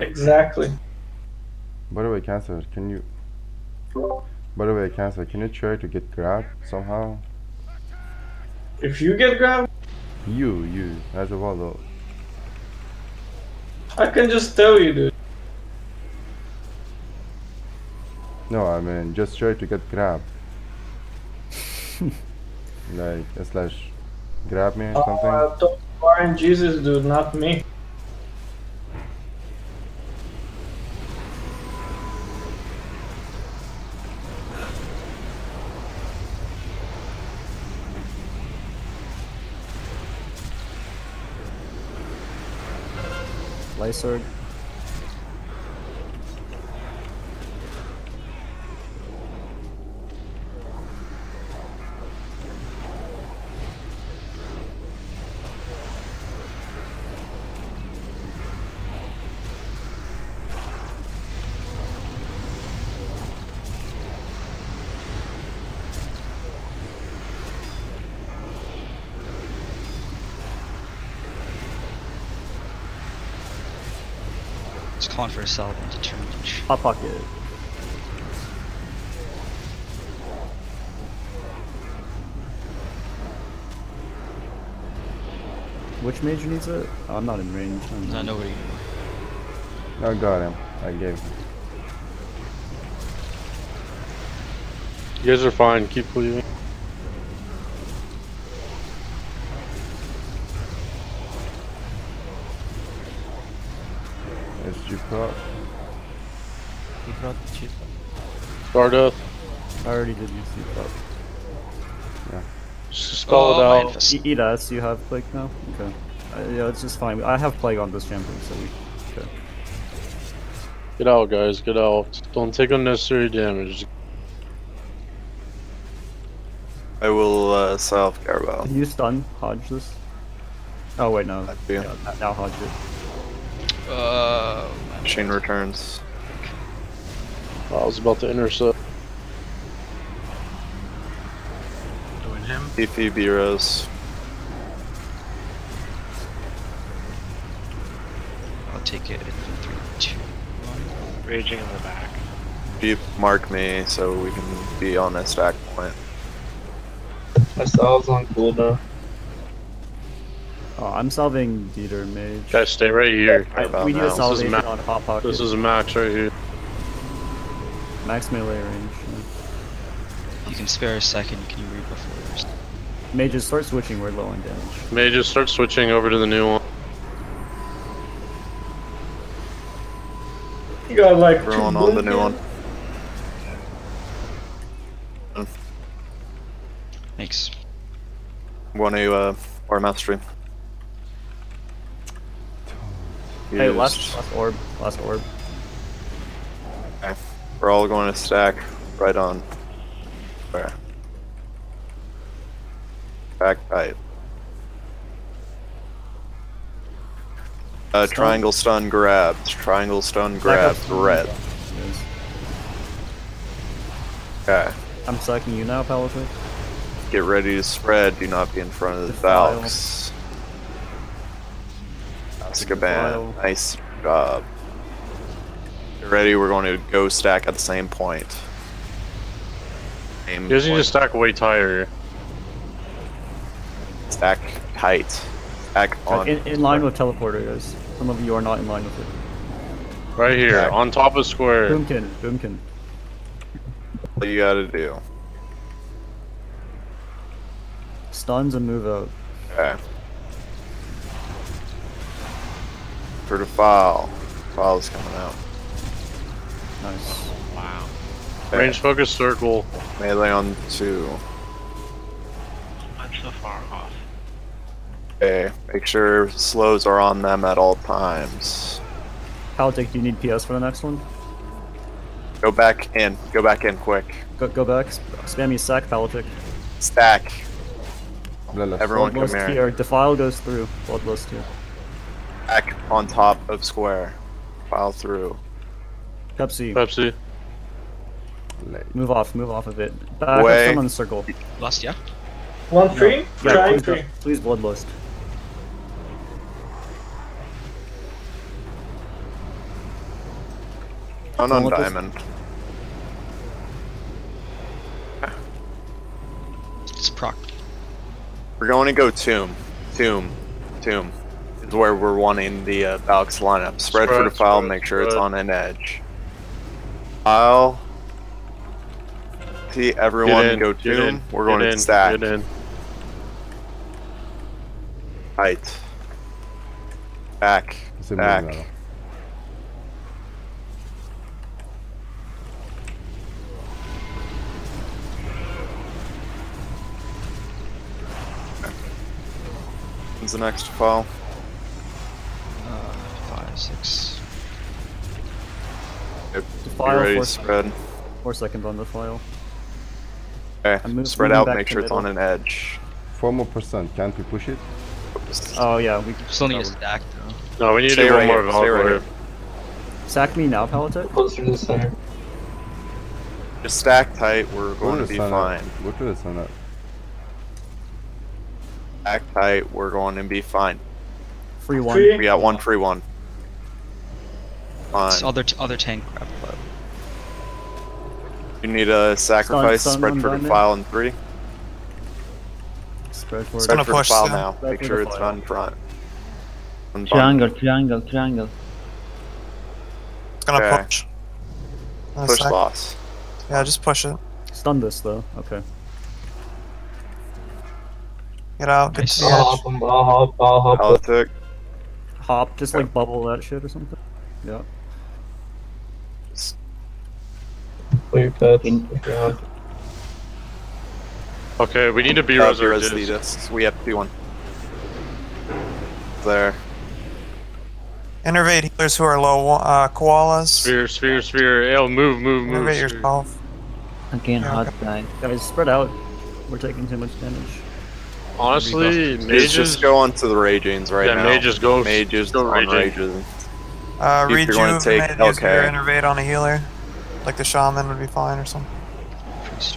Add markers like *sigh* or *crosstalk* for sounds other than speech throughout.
Exactly. By the way, Cancer, can you... By the way, Cancer, can you try to get grabbed somehow? If you get grabbed, You, you, as a Waldo. I can just tell you, dude. No, I mean, just try to get grabbed. *laughs* like, a slash, grab me or something. Uh, talk to Brian Jesus, dude, not me. Lysord. Just calling for a salve into change. Hot pocket. Which major needs it? Oh, I'm not in range. I'm No, nobody. I got him. I gave him. You guys are fine. Keep leaving. SG prop. He brought the chip. Stardust. I already did use the prop. Just spell Oh, it out. E eat us, you have plague now? Okay. Uh, yeah, it's just fine. I have plague on this champion, so we. Okay. Get out, guys. Get out. Don't take unnecessary damage. I will uh, self Garbo. Can you stun Hodge this? Oh, wait, no. Yeah, now Hodge it. Uh, Chain returns. I was about to intercept. Doing him. BP Beros. I'll take it in three, two, one. Raging in the back. Deep mark me so we can be on a stack point. My salve's on cooldown. Oh, I'm salving Dieter Mage. Guys, stay right here. I, about we need now. a This salvation on Hot Pocket. This is a Max right here. Max melee range. yeah. You can spare a second. Can you read before yours? Mages, start switching, we're low on damage. May just start switching over to the new one. You got like two Everyone on the new one. Thanks. Want to uh, or mastery. Hey, Used. last, last orb. Last orb. Okay. We're all going to stack right on. Where? Back right. Uh, Stun. triangle stun grabs. Triangle stun Back grabs. Red. Okay. I'm sacking you now, Paladin. Get ready to spread. Do not be in front of the Defile. Valks. Azkaban. Nice job. Get ready. We're going to go stack at the same point. Same You guys need to stack way higher. stack height. Stack on. in, in line with teleporter, guys. Some of you are not in line with it. Right here, Okay. on top of square. Boomkin, Boomkin. What you gotta do. Stuns and move out. Okay. For the file. File's coming out. Nice. Wow. Okay. Range focus circle. Melee on two. I'm so far off. Okay. Make sure slows are on them at all times. Paladin, do you need PS for the next one? Go back in. Go back in quick. Go, go back. Spam me sack, Paladin. Stack. Bloodlust. Everyone come Bloodlust here. here. Defile goes through. Bloodlust here. Stack on top of square. File through. Pepsi. Pepsi. Move off. Move off of it. Back Way. up someone in the circle. Last, yeah? One free? Yeah, Try please, free. please bloodlust. Oh, on on what does- diamond. It's proc. We're going to go tomb. Tomb. Tomb. Is where we're wanting the uh, Valks lineup. Spread, for the file, spread, make sure it's on an edge. File. See everyone in, go get tomb. in, We're get going to in, stack. Get in. Height. Back. It's a Back. move now. The next file? Five, six. Yep. The file ready to spread. four seconds on the file. Okay. I'm move- Spread out. Make sure it's on an edge. Four more percent. Can't we push it? Oh yeah, we Still need a stack though. No, we need Stay to do right one more here, stay right Valkyrie. Sack me now, Palatec. Closer to the center. Just stack tight. We're Go going to to be fine. up. Go to the sun up. Stack tight. We're going to be fine. Free one. Free. We got one free one. It's other t- other tank grab club. You need a sacrifice. stun spread for the file in three. Spread for Spread for the push file soon. now. Spread Make sure it's file. on front. On front. Triangle, triangle, triangle. It's gonna Okay. push. In a Push sec. loss. Yeah, just push it. Stun this though. Okay. Get out. Get Nice. to the I'll hop. I'll hop. I'll hop. Politic. Hop, just like bubble that shit or something. Yeah. Play your pets. In- if you want. Okay, we need to be Uh, resurrected. Bereslides. We have to do one. There. Innervate healers who are low. Uh, koalas. Sphere, sphere, sphere. Yo, move, move, move. Innervate sphere. yourself. Again, Yeah, hot okay. guy. Guys, spread out. We're taking too much damage. Honestly, Mages mages. just go on to the Ragings right yeah, now. mages go. Mages go on raging. Rages. Uh, If you're gonna take rejuvenate. Use your Hellcat. innervate on a healer. Like the shaman would be fine or something. Priest.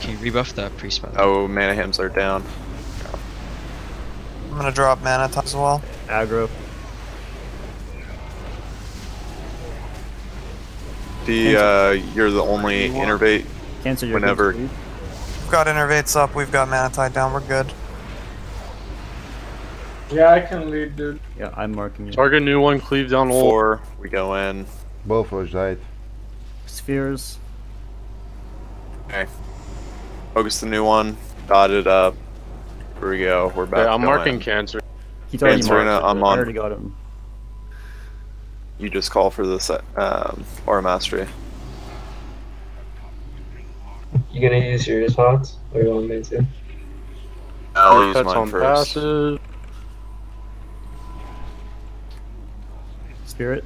Can you rebuff that priest by the way? Oh, mana hymns are down. I'm gonna drop mana top as well. Aggro. The uh, you're the only innervate. Cancel your whenever. We've got innervates up. We've got mana tide down. We're good. Yeah, I can lead, dude. Yeah, I'm marking you. Target new one, cleave down hole. Four. We go in. Both was died. Spheres. Okay. Focus the new one. Dot it up. Here we go. We're back. Yeah, I'm go marking cancer. He's already Cancer, marked. I'm I on. already got him. You just call for the set, um, aura mastery. You gonna use your hots or you want me to? I'll use Pets mine on first. passive. Spirit.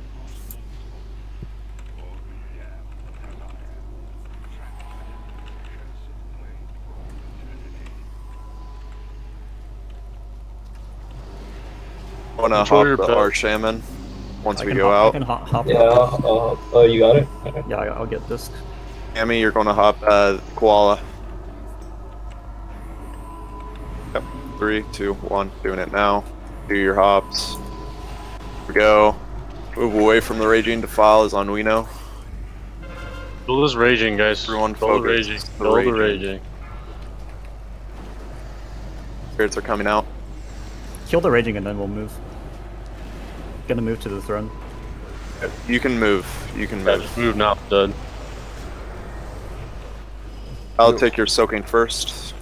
I wanna Control hop your the pet. Shaman once I we go hop, I out. can hop, hop Yeah. I'll, I'll, oh, you got it. Okay. Yeah, I- I'll get this. Amy, you're gonna hop uh, Koala. Yep. Three, two, one. Doing it now. Do your hops. Here we go. Move away from the Raging Defile is on Wino. Kill this raging, guys. Everyone Kill the focus. raging. The Kill the raging. raging. Spirits are coming out. Kill the raging and then we'll move. Gonna move to the throne. You can move. You can move. just move now, dud. I'll take your soaking first.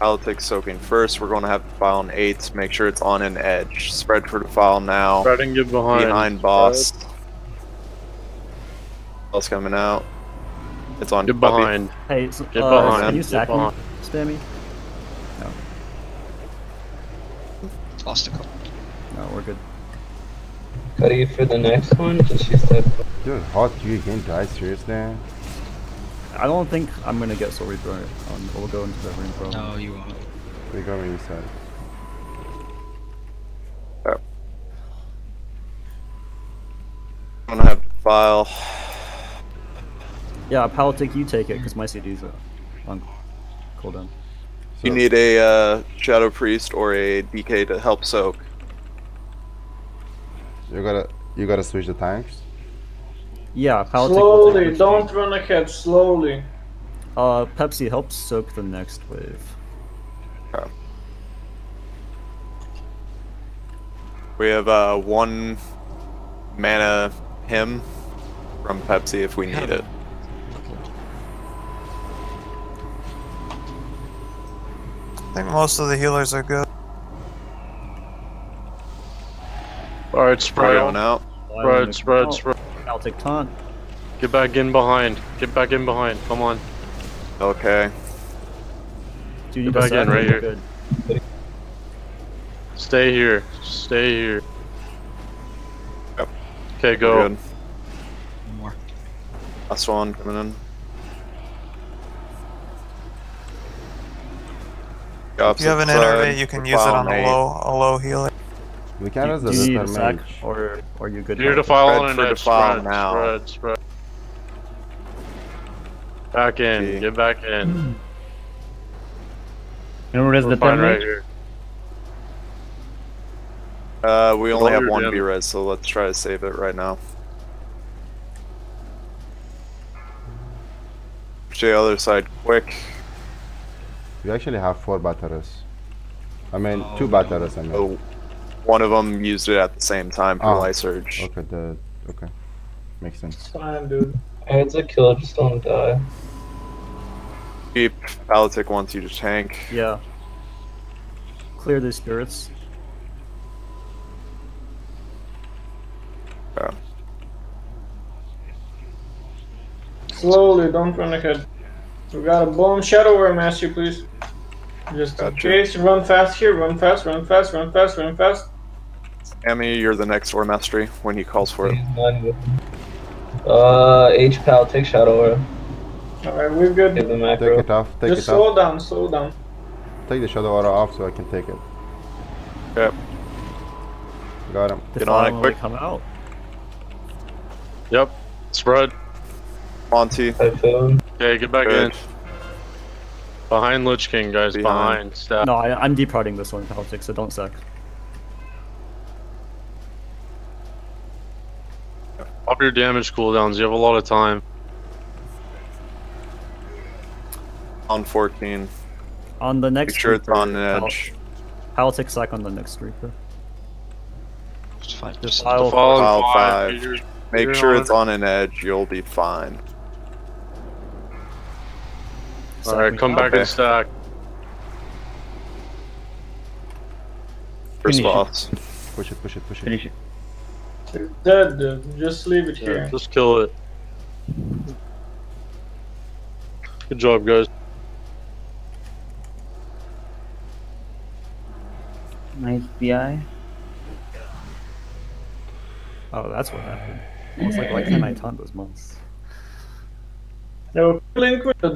I'll take soaking first. We're going to have the file on eight. Make sure it's on an edge. Spread for the file now. Try to get behind. Behind boss. Else coming out. It's on Get puppy. behind. Hey, so, Get uh, behind, can you get sack me? behind. Spammy? Lost a couple. No, we're good. Cuddy for the next one. Just use that. Dude, hot you again, die seriously? I don't think I'm gonna get Soul Reaper on. We'll go into the ring pro. No, you won't. We got me inside. I'm gonna have to file. Yeah, Politic, you take it, because my CD's uh, on cooldown. You need a uh, Shadow Priest or a DK to help soak. You gotta you gotta switch the tanks. Yeah, Paladin will take Slowly, don't King. run ahead, slowly. Uh, Pepsi helps soak the next wave. We have uh, one mana hymn from Pepsi if we need it. I think most of the healers are good. Alright, spread Going out. Spread, spread, spread. I'll take taunt. Get back in behind. Get back in behind. Come on. Okay. Do you Get back in right here. Good. Stay here. Stay here. Yep. Okay, go. good. One more. Last one coming in. If you have an innervate, uh, you can use it on a low, a low healer. We can as Do a you need a little sack, mage. or or you good? Clear now? defile Spread on an for edge. defile Spread, now. spread, spread. Back in. Okay. Get back in. You know, res We're the fine turn right here. Uh, we only have one. B-res, so let's try to save it right now. Push the other side quick. We actually have four batteries. I mean, Oh, two batteries. I mean. Oh, one of them used it at the same time for Oh. light surge. Okay, the okay, makes sense. It's fine, dude. It's a kill, just don't die. Keep Palatic wants you to tank. Yeah. Clear the spirits. Slowly, don't run ahead. We got a bomb shadow where master, please. Just in Gotcha. case, run fast here, run fast, run fast, run fast, run fast. Amy, you're the next aura mastery when he calls for it. He's not good. Uh, H pal, take Shadow Aura. Alright, we're good. Give the Take it off. Take Just it slow off. down, slow down. Take the shadow aura off so I can take it. Yep. Got him. Get on it quick. come out. Yep. Spread. Monty. Typhoon. Okay, get back Good. in. Behind Lich King, guys. Behind. Behind. Staff. No, I, I'm departing this one, politics, so don't suck. Pop your damage cooldowns. You have a lot of time. On 14. On the next Make sure it's Reaper, on the Pal- edge. Politics sack on the next Reaper. Just five. Just Defile defile Defile five. five. Peter. Make Peter sure on it's it. on an edge, you'll be fine. Alright, Sacking come back Okay. and stack. First Finish it. boss. Push it, push it, push it. Finish it. It's dead, dude. Just leave it Yeah, here. just kill it. Good job, guys. Nice PI. Oh, that's what happened. I was like, why can't I taunt those months? They were killing with the